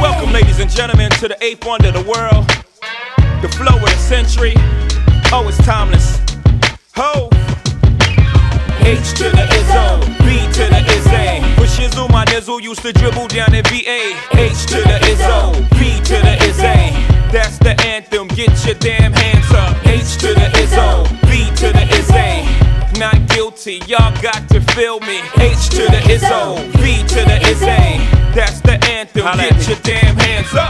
Welcome, ladies and gentlemen, to the eighth wonder of the world. The flow of the century. Oh, it's timeless. Hov! H to the Izzo, B to the Izzy. For shizzle, my nizzle used to dribble down in VA. H to the Izzo, B to the Izzy. That's the anthem, get your damn hands up. H to the Izzo, B to the Izzy. Not guilty, y'all got to feel me. H to the Izzo, anthem, get your damn hands up.